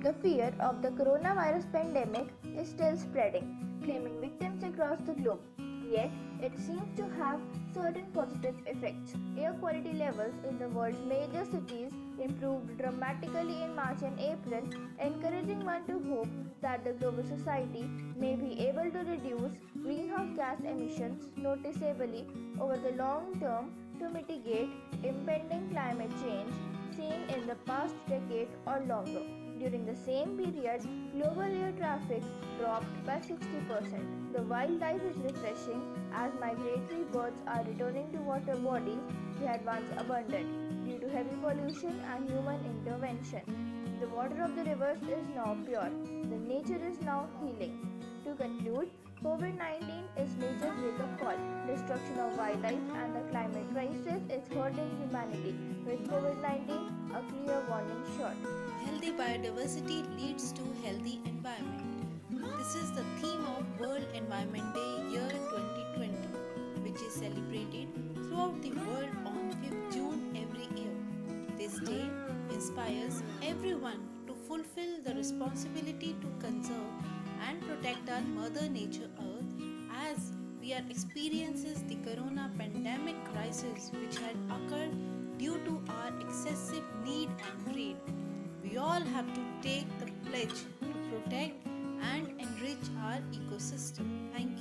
The fear of the coronavirus pandemic is still spreading, claiming victims across the globe. Yet, it seems to have certain positive effects. Air quality levels in the world's major cities improved dramatically in March and April, encouraging one to hope that the global society may be able to reduce greenhouse gas emissions noticeably over the long term to mitigate impending climate change past decade or longer. During the same period, global air traffic dropped by 60%. The wildlife is refreshing as migratory birds are returning to water bodies they had once abandoned due to heavy pollution and human intervention. The water of the rivers is now pure. The nature is now healing. To conclude, COVID 19 is Destruction of wildlife and the climate crisis is hurting humanity. With COVID 19, a clear warning shot. Healthy biodiversity leads to healthy environment. This is the theme of World Environment Day year 2020, which is celebrated throughout the world on 5th June every year. This day inspires everyone to fulfill the responsibility to conserve and protect our mother nature earth are experiences the corona pandemic crisis which had occurred due to our excessive need and greed. We all have to take the pledge to protect and enrich our ecosystem. Thank you.